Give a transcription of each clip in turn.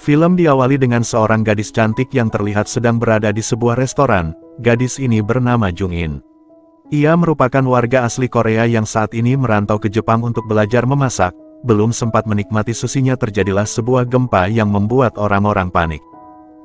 Film diawali dengan seorang gadis cantik yang terlihat sedang berada di sebuah restoran. Gadis ini bernama Jung In. Ia merupakan warga asli Korea yang saat ini merantau ke Jepang untuk belajar memasak. Belum sempat menikmati susinya terjadilah sebuah gempa yang membuat orang-orang panik.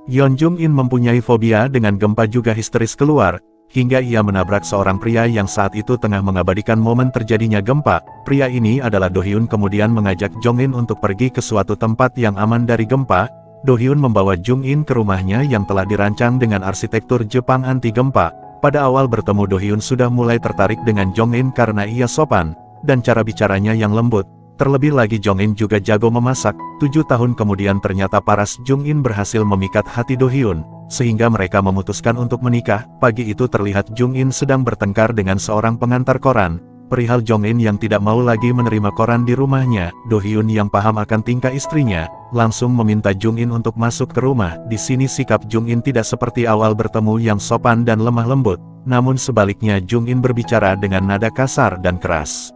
Yeon Jung In mempunyai fobia dengan gempa juga histeris keluar, hingga ia menabrak seorang pria yang saat itu tengah mengabadikan momen terjadinya gempa. Pria ini adalah Do Hyun kemudian mengajak Jong In untuk pergi ke suatu tempat yang aman dari gempa. Do Hyun membawa Jung In ke rumahnya yang telah dirancang dengan arsitektur Jepang anti gempa. Pada awal bertemu Do Hyun sudah mulai tertarik dengan Jong In karena ia sopan, dan cara bicaranya yang lembut. Terlebih lagi Jong In juga jago memasak, tujuh tahun kemudian ternyata paras Jung In berhasil memikat hati Do Hyun, sehingga mereka memutuskan untuk menikah. Pagi itu terlihat Jung In sedang bertengkar dengan seorang pengantar koran, perihal Jong In yang tidak mau lagi menerima koran di rumahnya, Do Hyun yang paham akan tingkah istrinya, langsung meminta Jung In untuk masuk ke rumah. Di sini sikap Jung In tidak seperti awal bertemu yang sopan dan lemah lembut, namun sebaliknya Jung In berbicara dengan nada kasar dan keras.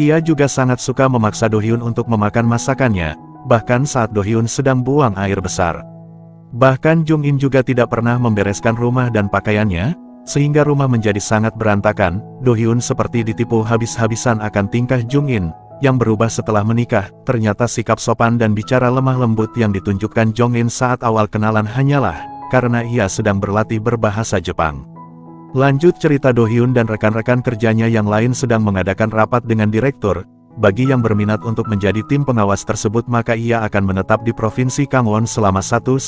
Ia juga sangat suka memaksa Dohyun untuk memakan masakannya, bahkan saat Dohyun sedang buang air besar. Bahkan Jung In juga tidak pernah membereskan rumah dan pakaiannya, sehingga rumah menjadi sangat berantakan, Dohyun seperti ditipu habis-habisan akan tingkah Jung In, yang berubah setelah menikah, ternyata sikap sopan dan bicara lemah lembut yang ditunjukkan Jong In saat awal kenalan hanyalah, karena ia sedang berlatih berbahasa Jepang. Lanjut cerita Dohyun dan rekan-rekan kerjanya yang lain sedang mengadakan rapat dengan direktur. Bagi yang berminat untuk menjadi tim pengawas tersebut maka ia akan menetap di Provinsi Kangwon selama 1-2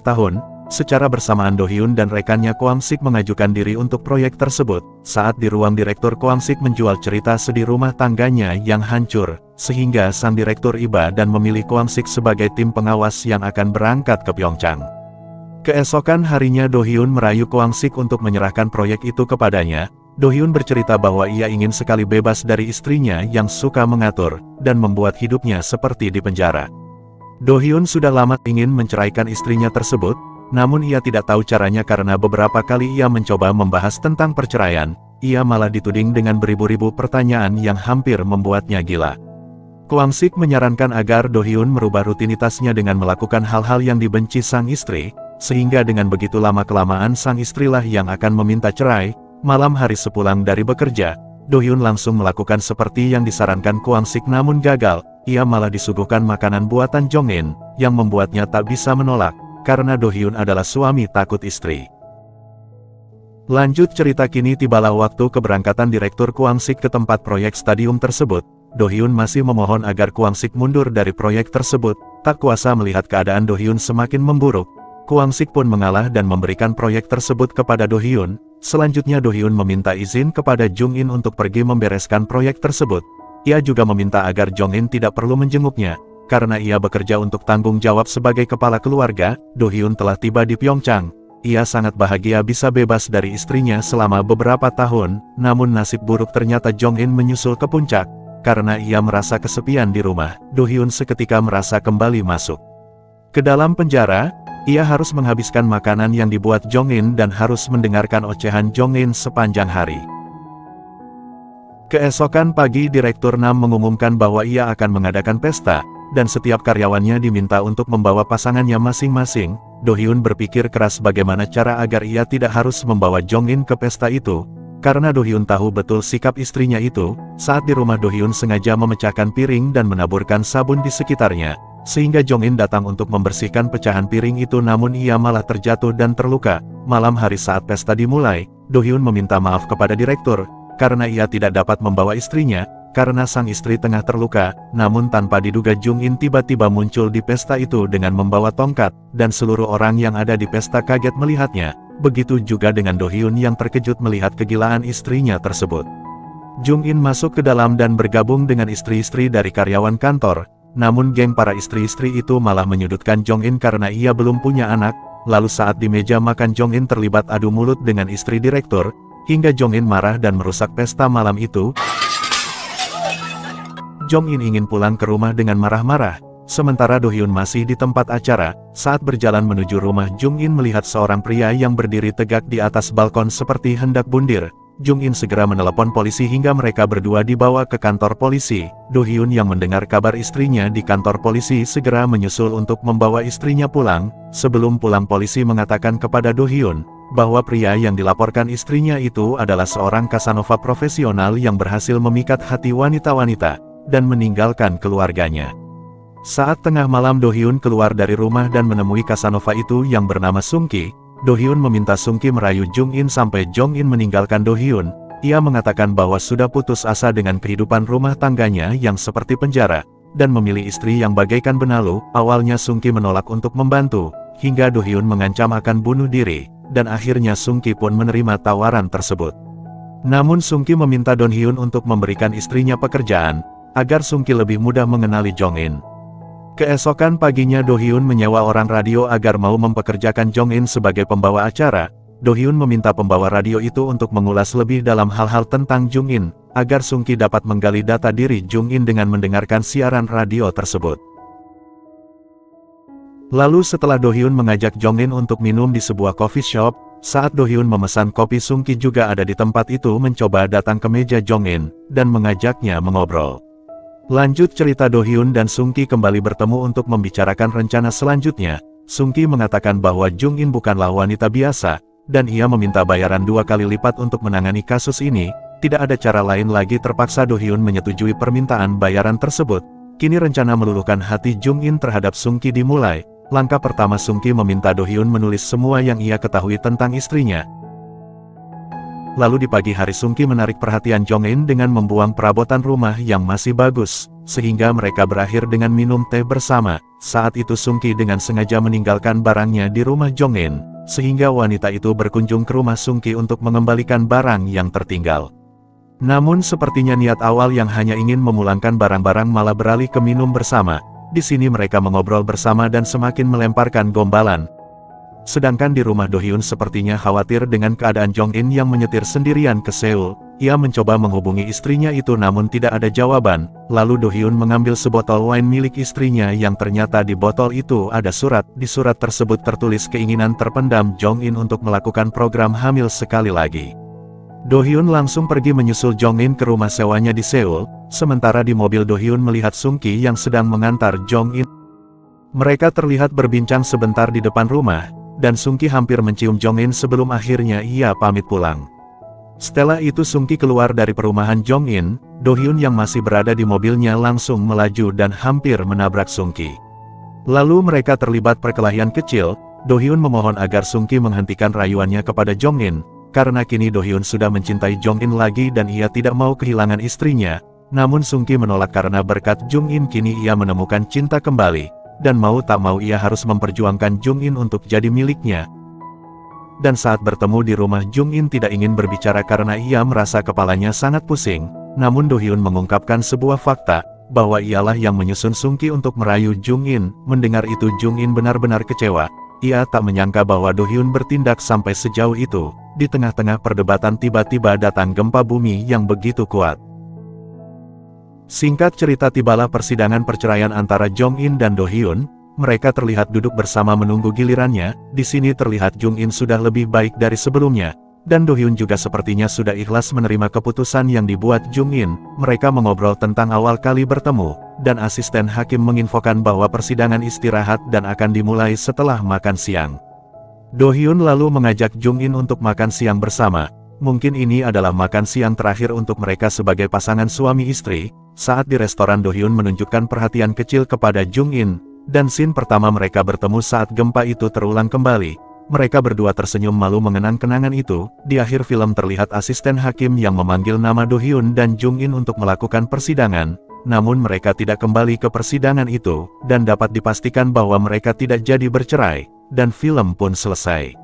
tahun. Secara bersamaan Dohyun dan rekannya Kwamsik mengajukan diri untuk proyek tersebut. Saat di ruang direktur Kwamsik menjual cerita sedih rumah tangganya yang hancur, sehingga sang direktur iba dan memilih Kwamsik sebagai tim pengawas yang akan berangkat ke Pyeongchang. Keesokan harinya Dohyun merayu Kwang-sik untuk menyerahkan proyek itu kepadanya. Dohyun bercerita bahwa ia ingin sekali bebas dari istrinya yang suka mengatur, dan membuat hidupnya seperti di penjara. Dohyun sudah lama ingin menceraikan istrinya tersebut, namun ia tidak tahu caranya karena beberapa kali ia mencoba membahas tentang perceraian, ia malah dituding dengan beribu-ribu pertanyaan yang hampir membuatnya gila. Kwang-sik menyarankan agar Dohyun merubah rutinitasnya dengan melakukan hal-hal yang dibenci sang istri, sehingga dengan begitu lama-kelamaan sang istrilah yang akan meminta cerai, malam hari sepulang dari bekerja, Dohyun langsung melakukan seperti yang disarankan Kwang Sik namun gagal, ia malah disuguhkan makanan buatan Jongin, yang membuatnya tak bisa menolak, karena Dohyun adalah suami takut istri. Lanjut cerita kini tibalah waktu keberangkatan Direktur Kwang Sik ke tempat proyek stadium tersebut, Dohyun masih memohon agar Kwang Sik mundur dari proyek tersebut, tak kuasa melihat keadaan Dohyun semakin memburuk, Kuang Sik pun mengalah dan memberikan proyek tersebut kepada Do Hyun. Selanjutnya Do Hyun meminta izin kepada Jung In untuk pergi membereskan proyek tersebut. Ia juga meminta agar Jong In tidak perlu menjenguknya, karena ia bekerja untuk tanggung jawab sebagai kepala keluarga, Do Hyun telah tiba di Pyeongchang. Ia sangat bahagia bisa bebas dari istrinya selama beberapa tahun, namun nasib buruk ternyata Jong In menyusul ke puncak, karena ia merasa kesepian di rumah, Do Hyun seketika merasa kembali masuk. Ke dalam penjara, ia harus menghabiskan makanan yang dibuat Jongin dan harus mendengarkan ocehan Jongin sepanjang hari. Keesokan pagi Direktur Nam mengumumkan bahwa ia akan mengadakan pesta, dan setiap karyawannya diminta untuk membawa pasangannya masing-masing. Dohyun berpikir keras bagaimana cara agar ia tidak harus membawa Jongin ke pesta itu, karena Dohyun tahu betul sikap istrinya itu, saat di rumah Dohyun sengaja memecahkan piring dan menaburkan sabun di sekitarnya, sehingga Jong In datang untuk membersihkan pecahan piring itu namun ia malah terjatuh dan terluka. Malam hari saat pesta dimulai, Do Hyun meminta maaf kepada direktur, karena ia tidak dapat membawa istrinya, karena sang istri tengah terluka, namun tanpa diduga Jung In tiba-tiba muncul di pesta itu dengan membawa tongkat, dan seluruh orang yang ada di pesta kaget melihatnya, begitu juga dengan Do Hyun yang terkejut melihat kegilaan istrinya tersebut. Jung In masuk ke dalam dan bergabung dengan istri-istri dari karyawan kantor, namun geng para istri-istri itu malah menyudutkan Jong In karena ia belum punya anak, lalu saat di meja makan Jong In terlibat adu mulut dengan istri direktur, hingga Jong In marah dan merusak pesta malam itu. Jong In ingin pulang ke rumah dengan marah-marah, sementara Do Hyun masih di tempat acara, saat berjalan menuju rumah Jung In melihat seorang pria yang berdiri tegak di atas balkon seperti hendak bundir, Jung In segera menelepon polisi hingga mereka berdua dibawa ke kantor polisi. Do Hyun yang mendengar kabar istrinya di kantor polisi segera menyusul untuk membawa istrinya pulang. Sebelum pulang polisi mengatakan kepada Do Hyun, bahwa pria yang dilaporkan istrinya itu adalah seorang Casanova profesional yang berhasil memikat hati wanita-wanita, dan meninggalkan keluarganya. Saat tengah malam Do Hyun keluar dari rumah dan menemui Casanova itu yang bernama Sung Ki, Do Hyun meminta Sung Ki merayu Jung In sampai Jong In meninggalkan Do Hyun. Ia mengatakan bahwa sudah putus asa dengan kehidupan rumah tangganya yang seperti penjara, dan memilih istri yang bagaikan benalu. Awalnya Sung Ki menolak untuk membantu, hingga Do Hyun mengancam akan bunuh diri, dan akhirnya Sung Ki pun menerima tawaran tersebut. Namun Sung Ki meminta Don Hyun untuk memberikan istrinya pekerjaan, agar Sung Ki lebih mudah mengenali Jong In. Keesokan paginya Do Hyun menyewa orang radio agar mau mempekerjakan Jong In sebagai pembawa acara. Do Hyun meminta pembawa radio itu untuk mengulas lebih dalam hal-hal tentang Jung In, agar Sung Ki dapat menggali data diri Jung In dengan mendengarkan siaran radio tersebut. Lalu setelah Do Hyun mengajak Jong In untuk minum di sebuah coffee shop, saat Do Hyun memesan kopi Sung Ki juga ada di tempat itu mencoba datang ke meja Jong In, dan mengajaknya mengobrol. Lanjut cerita Do Hyun dan Sung Ki kembali bertemu untuk membicarakan rencana selanjutnya. Sung Ki mengatakan bahwa Jung In bukanlah wanita biasa, dan ia meminta bayaran dua kali lipat untuk menangani kasus ini. Tidak ada cara lain lagi terpaksa Do Hyun menyetujui permintaan bayaran tersebut. Kini rencana meluluhkan hati Jung In terhadap Sung Ki dimulai. Langkah pertama Sung Ki meminta Do Hyun menulis semua yang ia ketahui tentang istrinya, Lalu di pagi hari Sungki menarik perhatian Jong In dengan membuang perabotan rumah yang masih bagus, sehingga mereka berakhir dengan minum teh bersama. Saat itu Sungki dengan sengaja meninggalkan barangnya di rumah Jong In, sehingga wanita itu berkunjung ke rumah Sungki untuk mengembalikan barang yang tertinggal. Namun sepertinya niat awal yang hanya ingin memulangkan barang-barang malah beralih ke minum bersama. Di sini mereka mengobrol bersama dan semakin melemparkan gombalan, Sedangkan di rumah Dohyun sepertinya khawatir dengan keadaan Jong In yang menyetir sendirian ke Seoul. Ia mencoba menghubungi istrinya itu namun tidak ada jawaban. Lalu Dohyun mengambil sebotol wine milik istrinya yang ternyata di botol itu ada surat. Di surat tersebut tertulis keinginan terpendam Jong In untuk melakukan program hamil sekali lagi. Dohyun langsung pergi menyusul Jong In ke rumah sewanya di Seoul, sementara di mobil Dohyun melihat Sung Ki yang sedang mengantar Jong In. Mereka terlihat berbincang sebentar di depan rumah, dan Sungki hampir mencium Jongin sebelum akhirnya ia pamit pulang. Setelah itu Sungki keluar dari perumahan Jongin, Dohyun yang masih berada di mobilnya langsung melaju dan hampir menabrak Sungki. Lalu mereka terlibat perkelahian kecil, Dohyun memohon agar Sungki menghentikan rayuannya kepada Jongin, karena kini Dohyun sudah mencintai Jongin lagi dan ia tidak mau kehilangan istrinya, namun Sungki menolak karena berkat Jongin kini ia menemukan cinta kembali, dan mau tak mau ia harus memperjuangkan Jung In untuk jadi miliknya. Dan saat bertemu di rumah Jung In tidak ingin berbicara karena ia merasa kepalanya sangat pusing, namun Do Hyun mengungkapkan sebuah fakta, bahwa ialah yang menyusun Sung Ki untuk merayu Jung In. Mendengar itu Jung In benar-benar kecewa, ia tak menyangka bahwa Do Hyun bertindak sampai sejauh itu. Di tengah-tengah perdebatan tiba-tiba datang gempa bumi yang begitu kuat. Singkat cerita tibalah persidangan perceraian antara Jong In dan Do Hyun, mereka terlihat duduk bersama menunggu gilirannya, di sini terlihat Jung In sudah lebih baik dari sebelumnya, dan Do Hyun juga sepertinya sudah ikhlas menerima keputusan yang dibuat Jung In. Mereka mengobrol tentang awal kali bertemu, dan asisten hakim menginfokan bahwa persidangan istirahat dan akan dimulai setelah makan siang. Do Hyun lalu mengajak Jung In untuk makan siang bersama. Mungkin ini adalah makan siang terakhir untuk mereka sebagai pasangan suami istri, saat di restoran Dohyun menunjukkan perhatian kecil kepada Jung In, dan scene pertama mereka bertemu saat gempa itu terulang kembali. Mereka berdua tersenyum malu mengenang kenangan itu. Di akhir film terlihat asisten hakim yang memanggil nama Dohyun dan Jung In untuk melakukan persidangan. Namun mereka tidak kembali ke persidangan itu, dan dapat dipastikan bahwa mereka tidak jadi bercerai, dan film pun selesai.